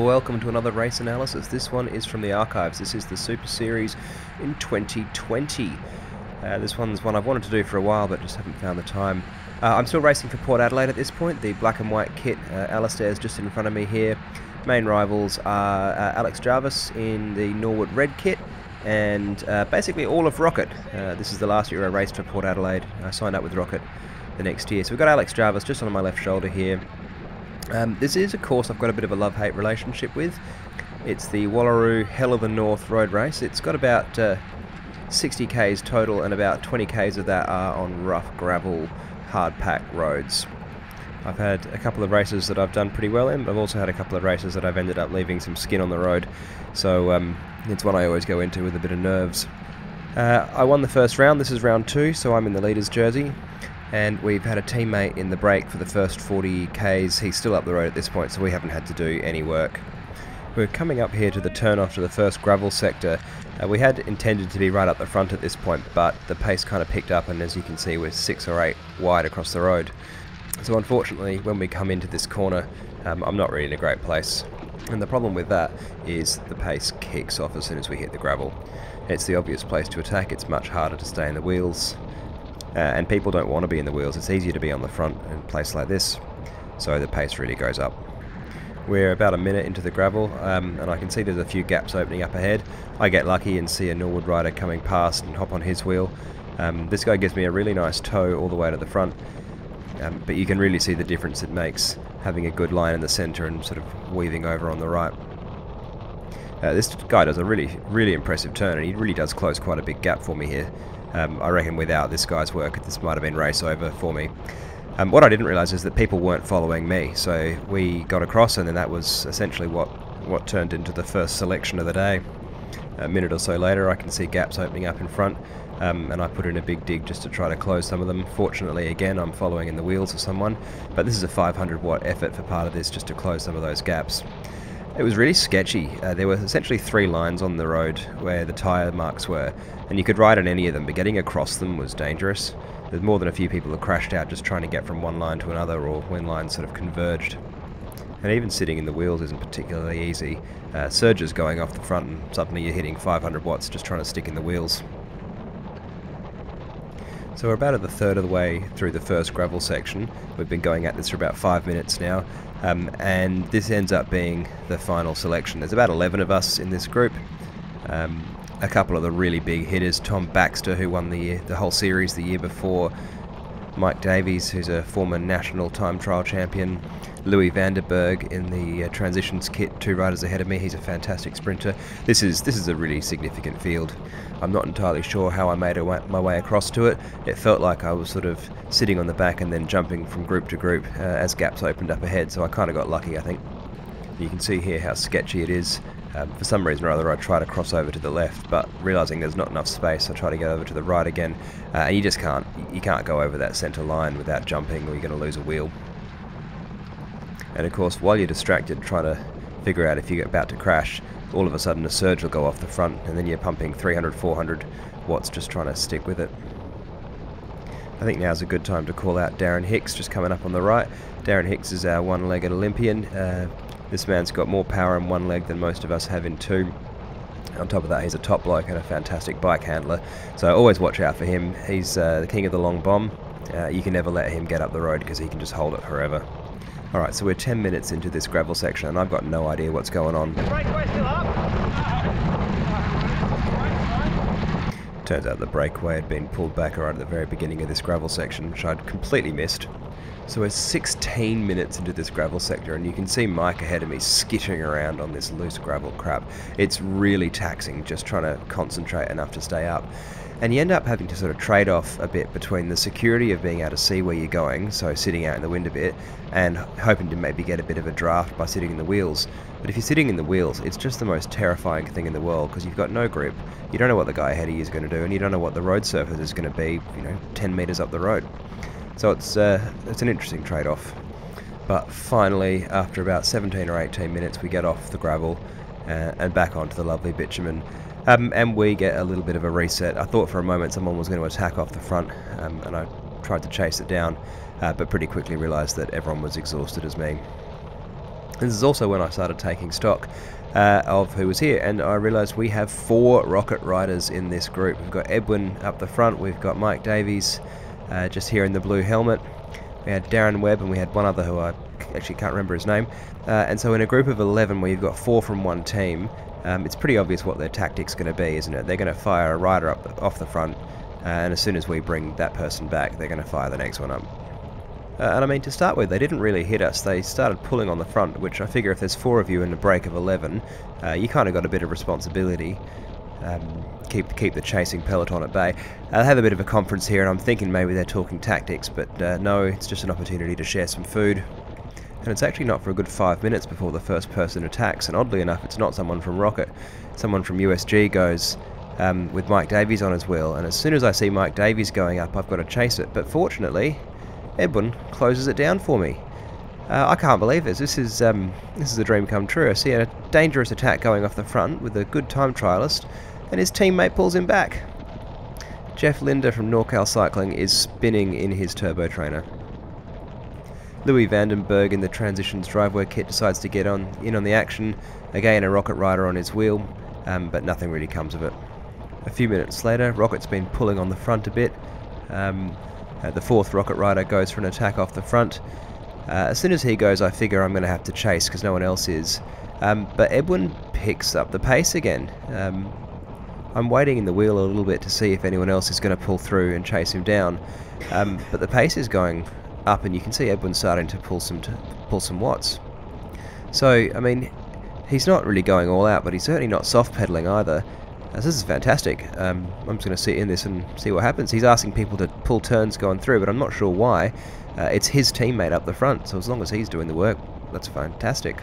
welcome to another race analysis. This one is from the archives. This is the Super Series in 2020. Uh, this one's one I've wanted to do for a while but just haven't found the time. Uh, I'm still racing for Port Adelaide at this point. The black and white kit, uh, Alastair's just in front of me here. Main rivals are uh, Alex Jarvis in the Norwood red kit and uh, basically all of Rocket. Uh, this is the last year I raced for Port Adelaide. I signed up with Rocket the next year. So we've got Alex Jarvis just on my left shoulder here. Um, this is a course I've got a bit of a love-hate relationship with. It's the Wallaroo Hell of the North road race. It's got about uh, 60 k's total and about 20 k's of that are on rough gravel hard pack roads. I've had a couple of races that I've done pretty well in, but I've also had a couple of races that I've ended up leaving some skin on the road, so um, it's one I always go into with a bit of nerves. Uh, I won the first round, this is round two, so I'm in the leader's jersey and we've had a teammate in the break for the first 40 k's. He's still up the road at this point, so we haven't had to do any work. We're coming up here to the turn off to the first gravel sector. Uh, we had intended to be right up the front at this point, but the pace kind of picked up, and as you can see, we're six or eight wide across the road. So unfortunately, when we come into this corner, um, I'm not really in a great place. And the problem with that is the pace kicks off as soon as we hit the gravel. It's the obvious place to attack, it's much harder to stay in the wheels, uh, and people don't want to be in the wheels. It's easier to be on the front in a place like this, so the pace really goes up. We're about a minute into the gravel, um, and I can see there's a few gaps opening up ahead. I get lucky and see a Norwood rider coming past and hop on his wheel. Um, this guy gives me a really nice tow all the way to the front, um, but you can really see the difference it makes having a good line in the centre and sort of weaving over on the right. Uh, this guy does a really, really impressive turn, and he really does close quite a big gap for me here. Um, I reckon without this guy's work, this might have been race over for me. Um, what I didn't realise is that people weren't following me, so we got across, and then that was essentially what what turned into the first selection of the day. A minute or so later, I can see gaps opening up in front, um, and I put in a big dig just to try to close some of them. Fortunately, again, I'm following in the wheels of someone, but this is a 500 watt effort for part of this just to close some of those gaps. It was really sketchy. Uh, there were essentially three lines on the road where the tyre marks were, and you could ride on any of them, but getting across them was dangerous. There's more than a few people who crashed out just trying to get from one line to another or when lines sort of converged. And even sitting in the wheels isn't particularly easy. Uh, surges going off the front and suddenly you're hitting 500 watts just trying to stick in the wheels. So we're about at the third of the way through the first gravel section. We've been going at this for about five minutes now, um, and this ends up being the final selection. There's about 11 of us in this group. Um, a couple of the really big hitters, Tom Baxter, who won the the whole series the year before, Mike Davies, who's a former national time trial champion, Louis Vanderberg in the uh, transitions kit, two riders ahead of me. He's a fantastic sprinter. This is this is a really significant field. I'm not entirely sure how I made my way across to it. It felt like I was sort of sitting on the back and then jumping from group to group uh, as gaps opened up ahead. So I kind of got lucky, I think. You can see here how sketchy it is. Um, for some reason or other, I try to cross over to the left, but realizing there's not enough space, I try to get over to the right again. Uh, and you just can't. You can't go over that center line without jumping, or you're going to lose a wheel. And of course, while you're distracted trying to figure out if you're about to crash, all of a sudden a surge will go off the front, and then you're pumping 300, 400 watts just trying to stick with it. I think now's a good time to call out Darren Hicks, just coming up on the right. Darren Hicks is our one-legged Olympian. Uh, this man's got more power in one leg than most of us have in two. On top of that, he's a top bloke and a fantastic bike handler. So always watch out for him. He's uh, the king of the long bomb. Uh, you can never let him get up the road because he can just hold it forever. Alright, so we're 10 minutes into this gravel section and I've got no idea what's going on. Turns out the breakaway had been pulled back right at the very beginning of this gravel section, which I'd completely missed. So we're 16 minutes into this gravel sector and you can see Mike ahead of me skittering around on this loose gravel crap. It's really taxing just trying to concentrate enough to stay up. And you end up having to sort of trade off a bit between the security of being able to see where you're going, so sitting out in the wind a bit, and hoping to maybe get a bit of a draft by sitting in the wheels. But if you're sitting in the wheels, it's just the most terrifying thing in the world because you've got no grip, you don't know what the guy ahead of you is going to do, and you don't know what the road surface is going to be, you know, 10 metres up the road. So it's, uh, it's an interesting trade off. But finally, after about 17 or 18 minutes, we get off the gravel uh, and back onto the lovely bitumen. Um, and we get a little bit of a reset. I thought for a moment someone was going to attack off the front, um, and I tried to chase it down, uh, but pretty quickly realised that everyone was exhausted as me. This is also when I started taking stock uh, of who was here, and I realised we have four rocket riders in this group. We've got Edwin up the front, we've got Mike Davies uh, just here in the blue helmet, we had Darren Webb, and we had one other who I actually can't remember his name. Uh, and so in a group of 11 where you've got four from one team, um, it's pretty obvious what their tactic's going to be, isn't it? They're going to fire a rider up off the front, uh, and as soon as we bring that person back, they're going to fire the next one up. Uh, and I mean, to start with, they didn't really hit us. They started pulling on the front, which I figure if there's four of you in a break of 11, uh, you kind of got a bit of responsibility. Um, keep keep the chasing peloton at bay. I have a bit of a conference here, and I'm thinking maybe they're talking tactics, but uh, no, it's just an opportunity to share some food. And it's actually not for a good five minutes before the first person attacks, and oddly enough, it's not someone from Rocket. Someone from USG goes um, with Mike Davies on his wheel, and as soon as I see Mike Davies going up, I've got to chase it. But fortunately, Edwin closes it down for me. Uh, I can't believe this. This is um, this is a dream come true. I see a dangerous attack going off the front with a good time trialist, and his teammate pulls him back. Jeff Linder from NorCal Cycling is spinning in his turbo trainer. Louis Vandenberg in the Transitions driveway kit decides to get on in on the action. Again, a Rocket Rider on his wheel, um, but nothing really comes of it. A few minutes later, Rocket's been pulling on the front a bit. Um, uh, the fourth Rocket Rider goes for an attack off the front. Uh, as soon as he goes, I figure I'm going to have to chase because no one else is. Um, but Edwin picks up the pace again. Um, I'm waiting in the wheel a little bit to see if anyone else is going to pull through and chase him down. Um, but the pace is going up, and you can see Edwin starting to pull some pull some watts. So, I mean, he's not really going all out, but he's certainly not soft pedaling either. This is fantastic. Um, I'm just going to sit in this and see what happens. He's asking people to pull turns going through, but I'm not sure why. Uh, it's his teammate up the front, so as long as he's doing the work, that's fantastic.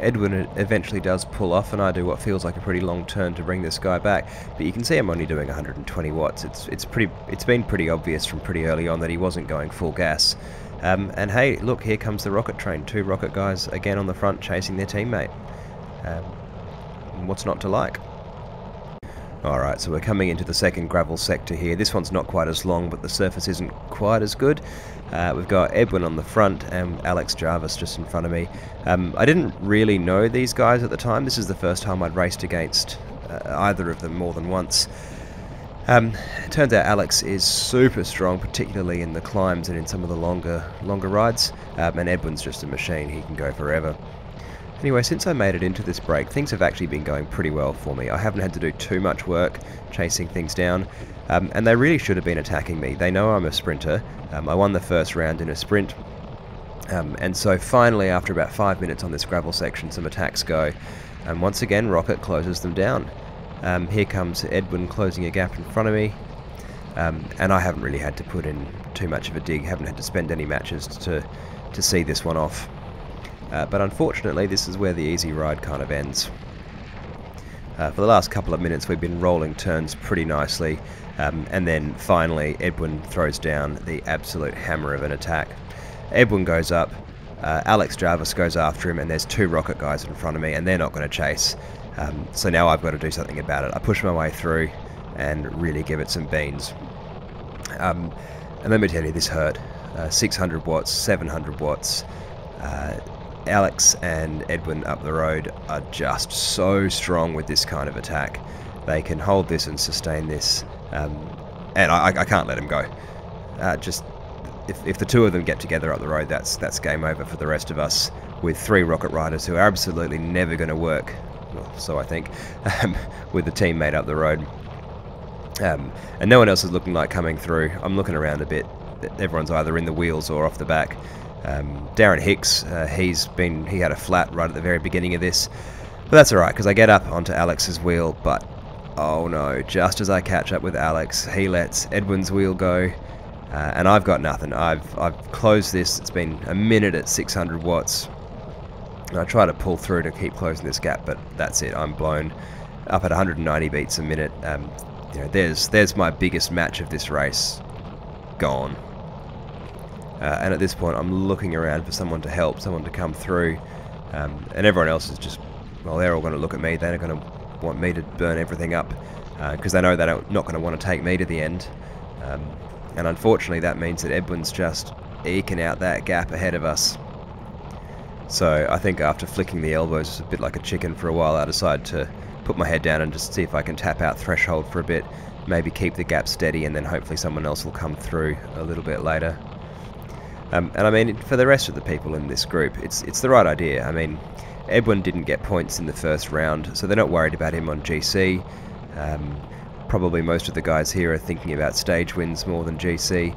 Edwin eventually does pull off, and I do what feels like a pretty long turn to bring this guy back. But you can see I'm only doing 120 watts. It's it's pretty it's been pretty obvious from pretty early on that he wasn't going full gas. Um, and hey, look, here comes the rocket train. Two rocket guys again on the front chasing their teammate. Um, what's not to like? Alright, so we're coming into the second gravel sector here. This one's not quite as long, but the surface isn't quite as good. Uh, we've got Edwin on the front and Alex Jarvis just in front of me. Um, I didn't really know these guys at the time. This is the first time I'd raced against uh, either of them more than once. Um, turns out Alex is super strong, particularly in the climbs and in some of the longer longer rides. Um, and Edwin's just a machine; he can go forever. Anyway, since I made it into this break, things have actually been going pretty well for me. I haven't had to do too much work chasing things down, um, and they really should have been attacking me. They know I'm a sprinter. Um, I won the first round in a sprint, um, and so finally, after about five minutes on this gravel section, some attacks go, and once again, Rocket closes them down. Um, here comes Edwin closing a gap in front of me, um, and I haven't really had to put in too much of a dig, haven't had to spend any matches to, to see this one off. Uh, but unfortunately, this is where the easy ride kind of ends. Uh, for the last couple of minutes, we've been rolling turns pretty nicely, um, and then finally, Edwin throws down the absolute hammer of an attack. Edwin goes up, uh, Alex Jarvis goes after him, and there's two rocket guys in front of me, and they're not going to chase. Um, so now I've got to do something about it. I push my way through and really give it some beans. Um, and let me tell you, this hurt. Uh, 600 watts, 700 watts. Uh, Alex and Edwin up the road are just so strong with this kind of attack. They can hold this and sustain this, um, and I, I, can't let them go. Uh, just if, if the two of them get together up the road, that's that's game over for the rest of us. With three rocket riders who are absolutely never going to work, well, so I think, um, with the teammate up the road. Um, and no one else is looking like coming through. I'm looking around a bit. Everyone's either in the wheels or off the back. Um, Darren Hicks, uh, he's been he had a flat right at the very beginning of this, but that's alright because I get up onto Alex's wheel. But oh no! Just as I catch up with Alex, he lets Edwin's wheel go, uh, and I've got nothing. I've I've closed this. It's been a minute at 600 watts. I try to pull through to keep closing this gap, but that's it. I'm blown up at 190 beats a minute. Um, you know, there's there's my biggest match of this race gone. Uh, and at this point, I'm looking around for someone to help, someone to come through. Um, and everyone else is just, well, they're all going to look at me. They're not going to want me to burn everything up because uh, they know they're not going to want to take me to the end. Um, and unfortunately, that means that Edwin's just eking out that gap ahead of us. So I think after flicking the elbows a bit like a chicken for a while, I decided to put my head down and just see if I can tap out threshold for a bit, maybe keep the gap steady, and then hopefully someone else will come through a little bit later. Um, and I mean, for the rest of the people in this group, it's it's the right idea. I mean, Edwin didn't get points in the first round, so they're not worried about him on GC. Um, probably most of the guys here are thinking about stage wins more than GC.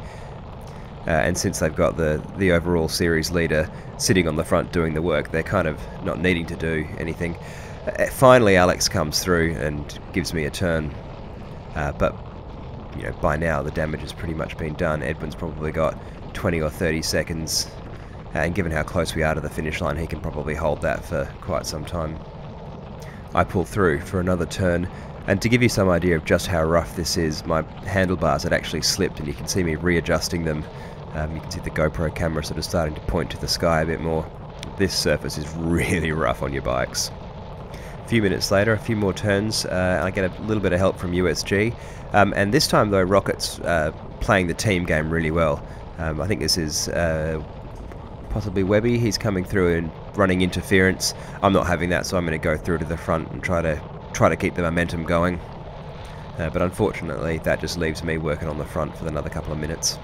Uh, and since they've got the, the overall series leader sitting on the front doing the work, they're kind of not needing to do anything. Uh, finally, Alex comes through and gives me a turn, uh, but you know by now the damage has pretty much been done. Edwin's probably got 20 or 30 seconds, and given how close we are to the finish line, he can probably hold that for quite some time. I pull through for another turn, and to give you some idea of just how rough this is, my handlebars had actually slipped, and you can see me readjusting them um, you can see the GoPro camera sort of starting to point to the sky a bit more. This surface is really rough on your bikes. A few minutes later, a few more turns, uh, I get a little bit of help from USG. Um, and this time, though, Rocket's uh, playing the team game really well. Um, I think this is uh, possibly Webby. He's coming through and running interference. I'm not having that, so I'm going to go through to the front and try to try to keep the momentum going. Uh, but unfortunately, that just leaves me working on the front for another couple of minutes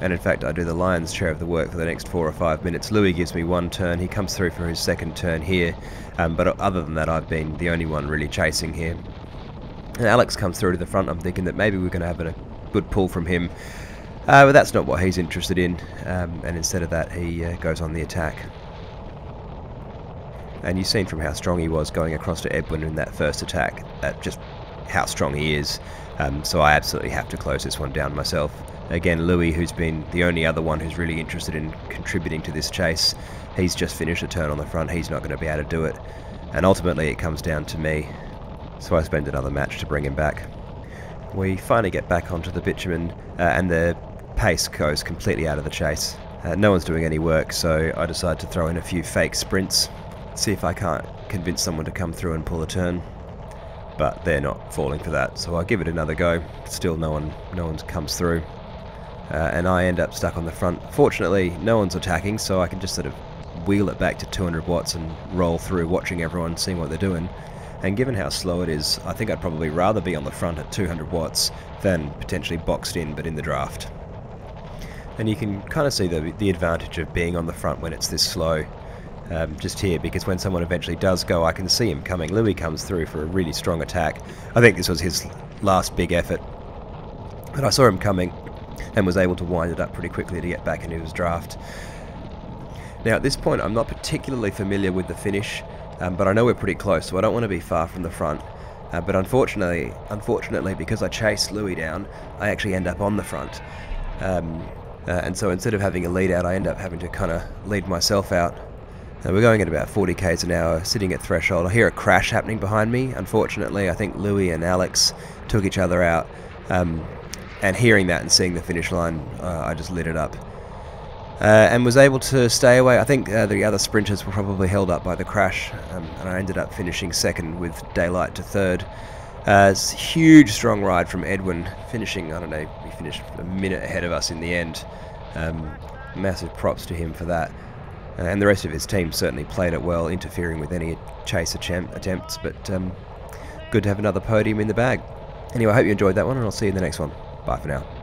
and in fact I do the lion's share of the work for the next four or five minutes. Louis gives me one turn, he comes through for his second turn here, um, but other than that I've been the only one really chasing here. And Alex comes through to the front, I'm thinking that maybe we're going to have a good pull from him, uh, but that's not what he's interested in, um, and instead of that he uh, goes on the attack. And you've seen from how strong he was going across to Edwin in that first attack, uh, just how strong he is, um, so I absolutely have to close this one down myself. Again, Louis, who's been the only other one who's really interested in contributing to this chase, he's just finished a turn on the front, he's not going to be able to do it. And ultimately it comes down to me, so I spend another match to bring him back. We finally get back onto the bitumen, uh, and the pace goes completely out of the chase. Uh, no one's doing any work, so I decide to throw in a few fake sprints, see if I can't convince someone to come through and pull a turn. But they're not falling for that, so I give it another go. Still no one no one comes through uh, and I end up stuck on the front. Fortunately, no one's attacking, so I can just sort of wheel it back to 200 watts and roll through, watching everyone, seeing what they're doing. And given how slow it is, I think I'd probably rather be on the front at 200 watts than potentially boxed in but in the draft. And you can kind of see the, the advantage of being on the front when it's this slow. Um, just here, because when someone eventually does go, I can see him coming. Louis comes through for a really strong attack. I think this was his last big effort. But I saw him coming, and was able to wind it up pretty quickly to get back into his draft. Now at this point I'm not particularly familiar with the finish, um, but I know we're pretty close, so I don't want to be far from the front. Uh, but unfortunately, unfortunately, because I chased Louis down, I actually end up on the front. Um, uh, and so instead of having a lead out, I end up having to kind of lead myself out. We're going at about 40 k's an hour, sitting at threshold. I hear a crash happening behind me. Unfortunately, I think Louis and Alex took each other out. Um, and hearing that and seeing the finish line, uh, I just lit it up. Uh, and was able to stay away. I think uh, the other sprinters were probably held up by the crash, um, and I ended up finishing second with daylight to third. Uh, huge strong ride from Edwin, finishing, I don't know, he finished a minute ahead of us in the end. Um, massive props to him for that. Uh, and the rest of his team certainly played it well, interfering with any chase attempt, attempts, but um, good to have another podium in the bag. Anyway, I hope you enjoyed that one, and I'll see you in the next one. Bye for now.